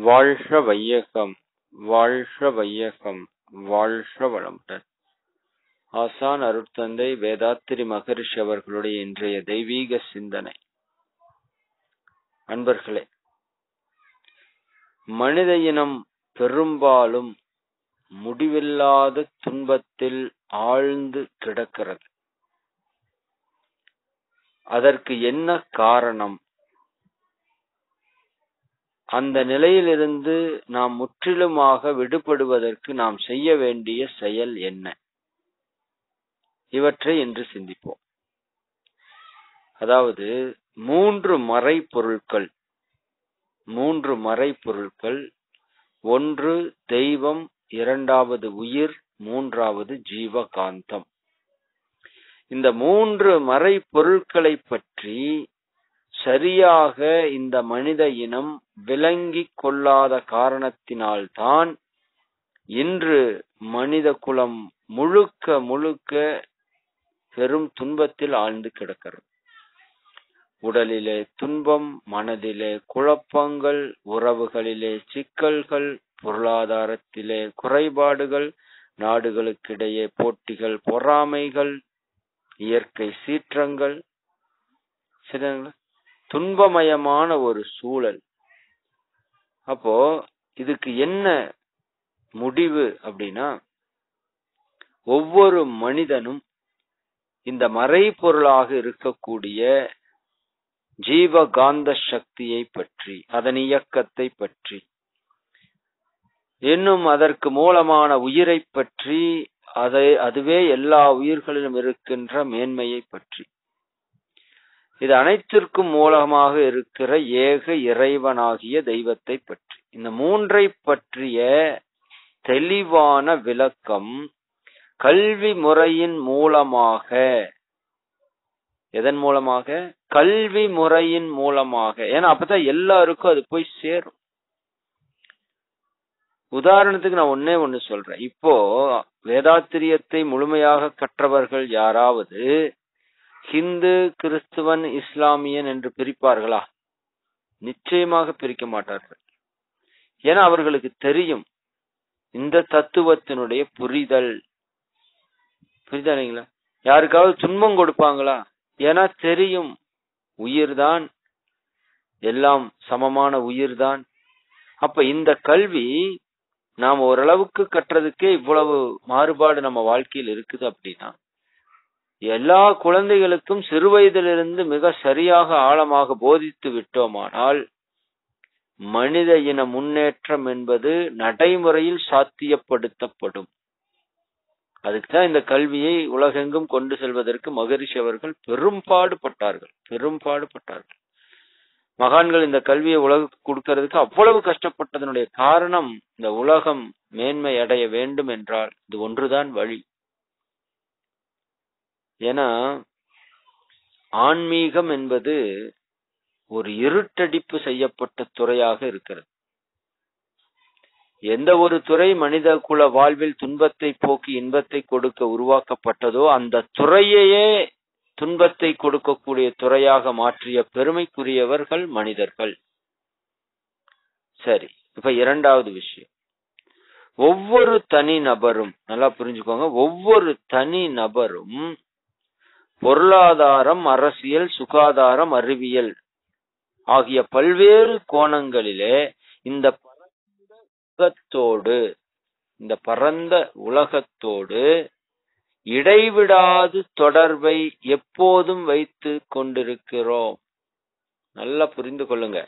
வாழ்க வையகம் வாழ்க வையகம் வாழ்க வளமுடன். ஆசான் அருட்தந்தை வேதாத்திரி மகரிஷி அவர்களுடைய இன்றைய தெய்வீக சிந்தனை. அன்பர்களே மனித இனம் பெரும்பாலும் முடிவில்லாத துன்பத்தில் ஆழ்ந்து கிடக்கிறது. அதற்கு என்ன காரணம்? அந்த நிலையிலிருந்து நாம் முற்றிலுமாக விடுபடுவதற்கு நாம் செய்ய வேண்டிய செயல் என்ன? இவற்றை இன்று சிந்திப்போம். அதாவது மூன்று மறை பொருட்கள் மூன்று மறை பொருட்கள் ஒன்று தெய்வம் இரண்டாவது உயிர் மூன்றாவது ஜீவகாந்தம். இந்த மூன்று மறை பொருட்களை பற்றி சரியாக இந்த மனித இனம் விளங்கிக் கொள்ளாத காரணத்தினால்தான் இன்று மனித குலம் முழுக்க முழுக்க பெரும் துன்பத்தில் ஆழ்ந்து கிடக்கிறது. உடலிலே துன்பம் மனதிலே குழப்பங்கள் உறவுகளிலே சிக்கல்கள் பொருளாதாரத்திலே குறைபாடுகள் நாடுகளுக்கிடையே போட்டிகள் பொறாமைகள் இயற்கை சீற்றங்கள். சரிங்களா துன்பமயமான ஒரு சூழல். அப்போ இதுக்கு என்ன முடிவு அப்படின்னா ஒவ்வொரு மனிதனும் இந்த மறைபொருளாக இருக்கக்கூடிய ஜீவகாந்த சக்தியை பற்றி அதன் இயக்கத்தை பற்றி இன்னும் அதற்கு மூலமான உயிரை பற்றி அதை அதுவே எல்லா உயிர்களிலும் இருக்கின்ற மேன்மையை பற்றி. இது அனைத்திற்கும் மூலமாக இருக்கிற ஏக இறைவனாகிய தெய்வத்தை பற்றி. இந்த மூன்றை பற்றிய தெளிவான விளக்கம் கல்வி முறையின் மூலமாக எதன் மூலமாக? கல்வி முறையின் மூலமாக. ஏன்னா அப்பதான் எல்லாருக்கும் அது போய் சேரும். உதாரணத்துக்கு நான் ஒன்னே ஒண்ணு சொல்றேன். இப்போ வேதாத்திரியத்தை முழுமையாக கற்றவர்கள் யாராவது ஹிந்து கிறிஸ்துவன் இஸ்லாமியன் என்று பிரிப்பார்களா? நிச்சயமாக பிரிக்க மாட்டார்கள். ஏன்னா அவர்களுக்கு தெரியும் இந்த தத்துவத்தினுடைய புரிதல். புரிதலைங்களா யாருக்காவது துன்பம் கொடுப்பாங்களா? ஏன்னா தெரியும். உயிர்தான். எல்லாம் சமமான உயிர்தான். அப்ப இந்த கல்வி நாம் ஓரளவுக்கு கற்றதுக்கே இவ்வளவு மாறுபாடு நம்ம வாழ்க்கையில் இருக்குது அப்படின்னா எல்லா குழந்தைகளுக்கும் சிறுவயதிலிருந்து மிக சரியாக ஆழமாக போதித்து விட்டோமானால் மனித இன முன்னேற்றம் என்பது நடைமுறையில் சாத்தியப்படுத்தப்படும். அதுக்குதான் இந்த கல்வியை உலகெங்கும் கொண்டு செல்வதற்கு மகரிஷி அவர்கள் பெரும்பாடுபட்டார்கள் பெரும்பாடுபட்டார்கள். மகான்கள் இந்த கல்வியை உலகுக்கு கொடுக்கறதுக்கு அவ்வளவு கஷ்டப்பட்டதனுடைய காரணம் இந்த உலகம் மேன்மை அடைய வேண்டும் என்றால் இது ஒன்றுதான் வழி. ஏன்னா ஆன்மீகம் என்பது ஒரு இருட்டடிப்பு செய்யப்பட்ட துறையாக இருக்கிறது. எந்த ஒரு துறை மனித குல வாழ்வில் துன்பத்தை போக்கி இன்பத்தை கொடுக்க உருவாக்கப்பட்டதோ அந்த துறையையே துன்பத்தை கொடுக்கக்கூடிய துறையாக மாற்றிய பெருமைக்குரியவர்கள் மனிதர்கள். சரி இப்ப இரண்டாவது விஷயம். ஒவ்வொரு தனி நபரும் நல்லா புரிஞ்சுக்கோங்க ஒவ்வொரு தனி நபரும் பொருளாதாரம் அரசியல் சுகாதாரம் அறிவியல் ஆகிய பல்வேறு கோணங்களிலே இந்த உலகத்தோடு இந்த பரந்த உலகத்தோடு இடைவிடாது தொடர்பை எப்போதும் வைத்து கொண்டிருக்கிறோம். நல்லா புரிந்து கொள்ளுங்க.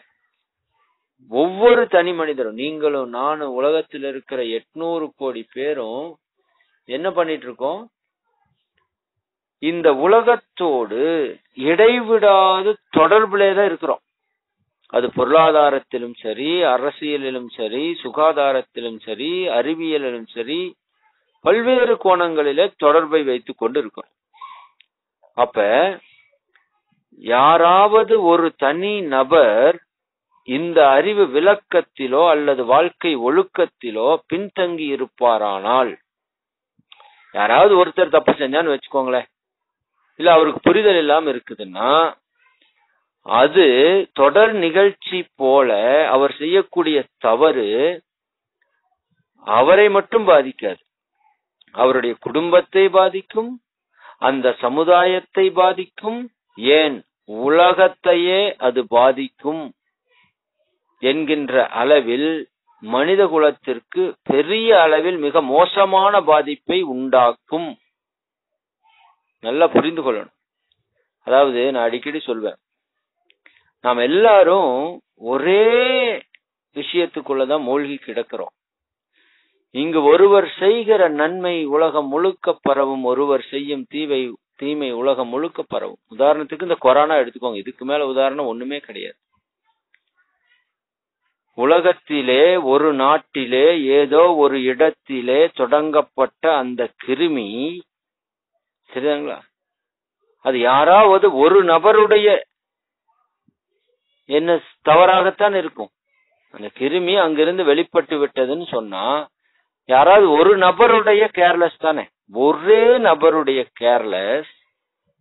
ஒவ்வொரு தனி மனிதரும் நீங்களும் நானும் உலகத்தில் இருக்கிற எட்நூறு கோடி பேரும் என்ன பண்ணிட்டு இருக்கோம்? இந்த உலகத்தோடு இடைவிடாது தொடர்புலே தான் இருக்கிறோம். அது பொருளாதாரத்திலும் சரி அரசியலிலும் சரி சுகாதாரத்திலும் சரி அறிவியலிலும் சரி பல்வேறு கோணங்களிலே தொடர்பை வைத்து கொண்டு இருக்கிறோம். அப்ப யாராவது ஒரு தனி நபர் இந்த அறிவு விளக்கத்திலோ அல்லது வாழ்க்கை ஒழுக்கத்திலோ பின்தங்கி இருப்பாரானால் யாராவது ஒருத்தர் தப்பு செஞ்சான்னு வச்சுக்கோங்களேன். இல்ல அவருக்கு புரிதல் இல்லாம இருக்குதுன்னா அது தொடர் நிகழ்ச்சி போல அவர் செய்யக்கூடிய தவறு அவரை மட்டும் பாதிக்காது. அவருடைய குடும்பத்தை பாதிக்கும் அந்த சமுதாயத்தை பாதிக்கும் ஏன் உலகத்தையே அது பாதிக்கும் என்கின்ற அளவில் மனித குலத்திற்கு பெரிய அளவில் மிக மோசமான பாதிப்பை உண்டாக்கும். நல்லா புரிந்து கொள்ளணும். அதாவது நான் அடிக்கடி சொல்வேன். நாம் எல்லாரும் ஒரே விஷயத்துக்குள்ளதான் மூழ்கி கிடக்கிறோம். இங்கு ஒருவர் செய்கிற நன்மை உலகம் முழுக்க பரவும் ஒருவர் செய்யும் தீவை தீமை உலகம் முழுக்க பரவும். உதாரணத்துக்கு இந்த கொரோனா எடுத்துக்கோங்க. இதுக்கு மேல உதாரணம் ஒண்ணுமே கிடையாது. உலகத்திலே ஒரு நாட்டிலே ஏதோ ஒரு இடத்திலே தொடங்கப்பட்ட அந்த கிருமி சரிதாங்களா அது யாராவது ஒரு நபருடைய என்ன தவறாகத்தான் இருக்கும். அந்த கிருமி அங்கிருந்து வெளிப்பட்டு விட்டதுன்னு சொன்னா யாராவது ஒரு நபருடைய கேர்லெஸ் தானே. ஒரே நபருடைய கேர்லெஸ்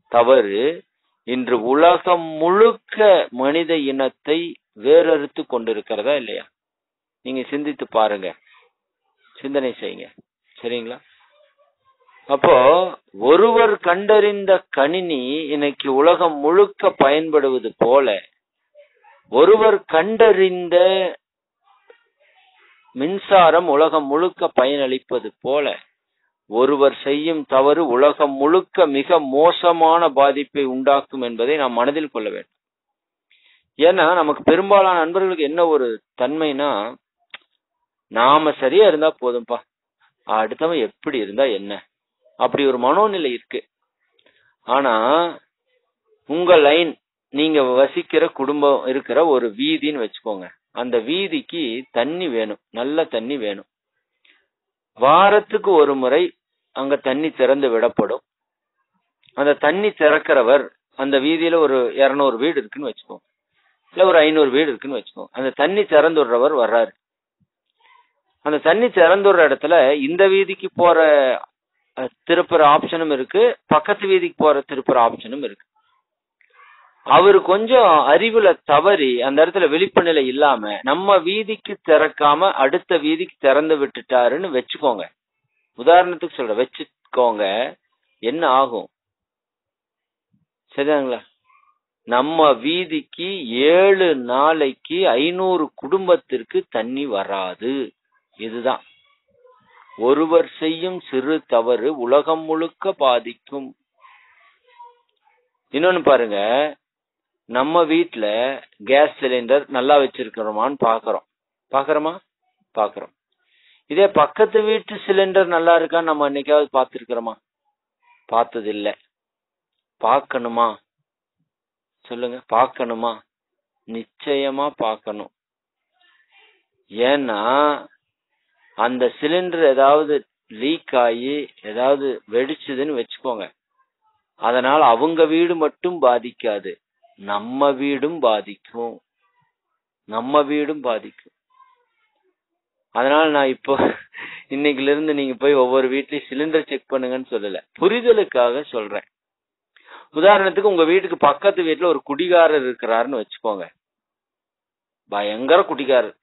தவறு இன்று உலகம் முழுக்க மனித இனத்தை வேறறுத்து கொண்டிருக்கிறதா இல்லையா? நீங்க சிந்தித்து பாருங்க. சிந்தனை செய்யுங்க. சரிங்களா? அப்போ ஒருவர் கண்டறிந்த கணினி இன்னைக்கு உலகம் முழுக்க பயன்படுவது போல ஒருவர் கண்டறிந்த மின்சாரம் உலகம் முழுக்க பயனளிப்பது போல ஒருவர் செய்யும் தவறு உலகம் முழுக்க மிக மோசமான பாதிப்பை உண்டாக்கும் என்பதை நாம் மனதில் கொள்ள வேண்டும். ஏன்னா நமக்கு பெரும்பாலான நண்பர்களுக்கு என்ன ஒரு தன்மைனா நாம சரியா இருந்தா போதும்பா. அடுத்தவன் எப்படி இருந்தா என்ன? அப்படி ஒரு மனோநிலை இருக்கு. ஆனா உங்க லைன் நீங்க வசிக்கிற குடும்பம் இருக்கிற ஒரு வீதின்னு வச்சுக்கோங்க. அந்த வீதிக்கு தண்ணி வேணும். நல்ல தண்ணி வேணும். வாரத்துக்கு ஒரு முறை அங்க தண்ணி திறந்து விடப்படும். அந்த தண்ணி திறக்கிறவர் அந்த வீதியில ஒரு இருநூறு வீடு இருக்குன்னு வச்சுக்கோங்க. இல்ல ஒரு ஐநூறு வீடு இருக்குன்னு வச்சுக்கோங்க. அந்த தண்ணி திறந்து விடுறவர் வர்றாரு. அந்த தண்ணி திறந்து விடுற இடத்துல இந்த வீதிக்கு போற திருப்புற ஆப்ஷனும் இருக்கு. பக்கத்து வீதிக்கு போற திருப்புற ஆப்ஷனும் இருக்கு. அவர் கொஞ்சம் அறிவுல தவறி அந்த இடத்துல விழிப்பு நிலை இல்லாம நம்ம வீதிக்கு திறக்காம அடுத்த வீதிக்கு திறந்து விட்டுட்டாருன்னு வச்சுக்கோங்க. உதாரணத்துக்கு சொல்ற வச்சுக்கோங்க. என்ன ஆகும்? சரிதாங்களா? நம்ம வீதிக்கு ஏழு நாளைக்கு ஐநூறு குடும்பத்திற்கு தண்ணி வராது. இதுதான். ஒருவர் செய்யும் சிறு தவறு உலகம் முழுக்க பாதிக்கும். இன்னொன்னு பாருங்க நம்ம வீட்டுல கேஸ் சிலிண்டர் நல்லா வச்சிருக்கிறோமான்னு பாக்குறோம். பாக்குறோமா? பாக்குறோம். இதே பக்கத்து வீட்டு சிலிண்டர் நல்லா இருக்கா நம்ம என்னைக்காவது பார்த்திருக்கிறோமா? பார்த்தது இல்ல பார்க்கணுமா? சொல்லுங்க பார்க்கணுமா? நிச்சயமா பார்க்கணும். ஏன்னா அந்த சிலிண்டர் ஏதாவது லீக் ஆகி ஏதாவது வெடிச்சதுன்னு வச்சுக்கோங்க. அதனால் அவங்க வீடு மட்டும் பாதிக்காது. நம்ம வீடும் பாதிக்கும். நம்ம வீடும் பாதிக்கும். அதனால நான் இப்போ இன்னைக்குல இருந்து நீங்க போய் ஒவ்வொரு வீட்லயும் சிலிண்டர் செக் பண்ணுங்கன்னு சொல்லல. புரிதலுக்காக சொல்றேன். உதாரணத்துக்கு உங்க வீட்டுக்கு பக்கத்து வீட்டுல ஒரு குடிகாரர் இருக்கிறாருன்னு வச்சுக்கோங்க. பயங்கர குடிகாரர்.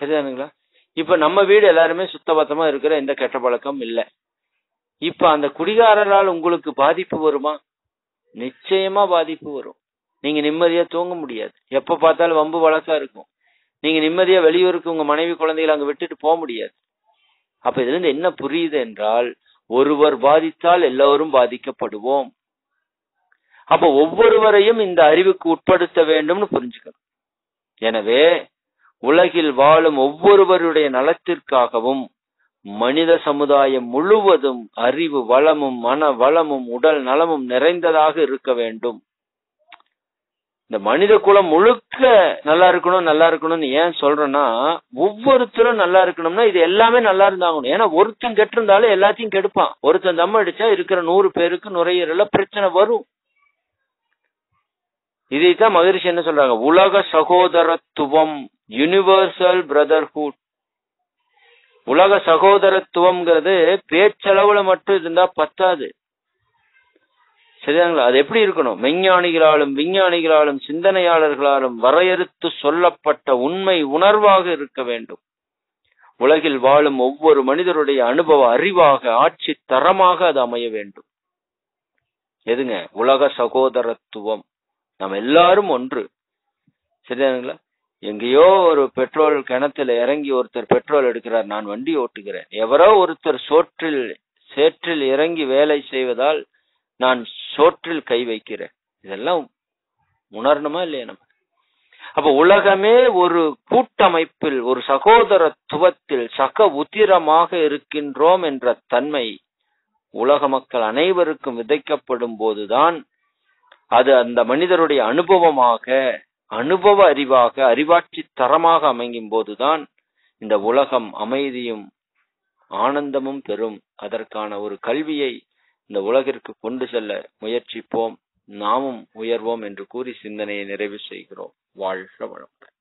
சரிதானுங்களா? இப்ப நம்ம வீடு எல்லாருமே சுத்தபத்தமா இருக்கிற எந்த கெட்ட பழக்கம் இல்ல. இப்ப அந்த குடிகாரரால் உங்களுக்கு பாதிப்பு வருமா? நிச்சயமா பாதிப்பு வரும். நீங்க நிம்மதியா தூங்க முடியாது. எப்ப பார்த்தாலும் வம்பு வழக்கா இருக்கும். நீங்க நிம்மதியா வெளியூருக்கு உங்க மனைவி குழந்தைகளை அங்க விட்டுட்டு போக முடியாது. அப்ப இதுல இருந்து என்ன புரியுது என்றால் ஒருவர் பாதித்தால் எல்லோரும் பாதிக்கப்படுவோம். அப்ப ஒவ்வொருவரையும் இந்த அறிவுக்கு உட்படுத்த வேண்டும்னு புரிஞ்சுக்கணும். எனவே உலகில் வாழும் ஒவ்வொருவருடைய நலத்திற்காகவும் மனித சமுதாயம் முழுவதும் அறிவு வளமும் மன வளமும் உடல் நலமும் நிறைந்ததாக இருக்க வேண்டும். இந்த மனித குலம் முழுக்க நல்லா இருக்கணும் நல்லா இருக்கணும்னு ஏன் சொல்றேன்னா ஒவ்வொருத்தரும் நல்லா இருக்கணும்னா இது எல்லாமே நல்லா இருந்தாகணும். ஏன்னா ஒருத்தன் கெட்டிருந்தாலும் எல்லாத்தையும் கெடுப்பான். ஒருத்தன் தம் அடிச்சா இருக்கிற நூறு பேருக்கு நுரையீரல பிரச்சனை வரும். இதைத்தான் மகிழ்ச்சி என்ன சொல்றாங்க? உலக சகோதரத்துவம் யூனிவர்சல் பிரதர்ஹுட் உலக சகோதரத்துவம்ங்கிறது பேச்சளவுல மட்டும் இருந்தா பத்தாது. சரிதாங்களா? அது எப்படி இருக்கணும்? மெஞ்ஞானிகளாலும் விஞ்ஞானிகளாலும் சிந்தனையாளர்களாலும் வரையறுத்து சொல்லப்பட்ட உண்மை உணர்வாக இருக்க வேண்டும். உலகில் வாழும் ஒவ்வொரு மனிதருடைய அனுபவ அறிவாக ஆட்சி தரமாக அது அமைய வேண்டும். எதுங்க? உலக சகோதரத்துவம். நம்ம எல்லாரும் ஒன்று. சரிதானுங்களா? எங்கேயோ ஒரு பெட்ரோல் கிணத்துல இறங்கி ஒருத்தர் பெட்ரோல் எடுக்கிறார் நான் வண்டி ஓட்டுகிறேன். எவரோ ஒருத்தர் சோற்றில் சேற்றில் இறங்கி வேலை செய்வதால் நான் சோற்றில் கை வைக்கிறேன். இதெல்லாம் உணரணுமா இல்லையா நம்ம? அப்ப உலகமே ஒரு கூட்டமைப்பில் ஒரு சகோதரத்துவத்தில் சக உத்திரமாக இருக்கின்றோம் என்ற தன்மை உலக மக்கள் அனைவருக்கும் விதைக்கப்படும் போதுதான் அது அந்த மனிதருடைய அனுபவமாக அனுபவ அறிவாக அறிவாட்சி தரமாக அமையும் போதுதான் இந்த உலகம் அமைதியும் ஆனந்தமும் பெறும். அதற்கான ஒரு கல்வியை இந்த உலகிற்கு கொண்டு செல்ல முயற்சிப்போம். நாமும் உயர்வோம் என்று கூறி சிந்தனையை நிறைவு செய்கிறோம். வாழ்க வளமுடன்.